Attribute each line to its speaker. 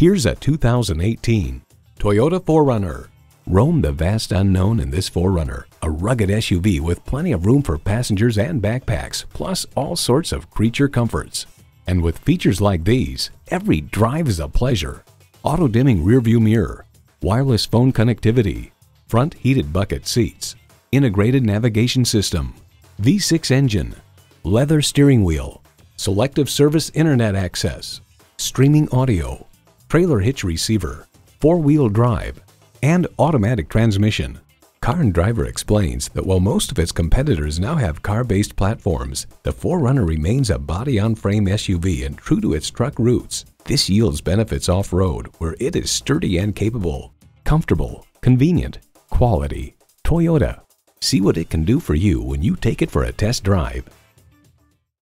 Speaker 1: Here's a 2018 Toyota 4Runner. Roam the vast unknown in this 4Runner, a rugged SUV with plenty of room for passengers and backpacks, plus all sorts of creature comforts. And with features like these, every drive is a pleasure. Auto-dimming rearview mirror, wireless phone connectivity, front heated bucket seats, integrated navigation system, V6 engine, leather steering wheel, selective service internet access, streaming audio, trailer hitch receiver, four-wheel drive, and automatic transmission. Car and Driver explains that while most of its competitors now have car-based platforms, the 4Runner remains a body-on-frame SUV and true to its truck roots. This yields benefits off-road where it is sturdy and capable, comfortable, convenient, quality. Toyota. See what it can do for you when you take it for a test drive.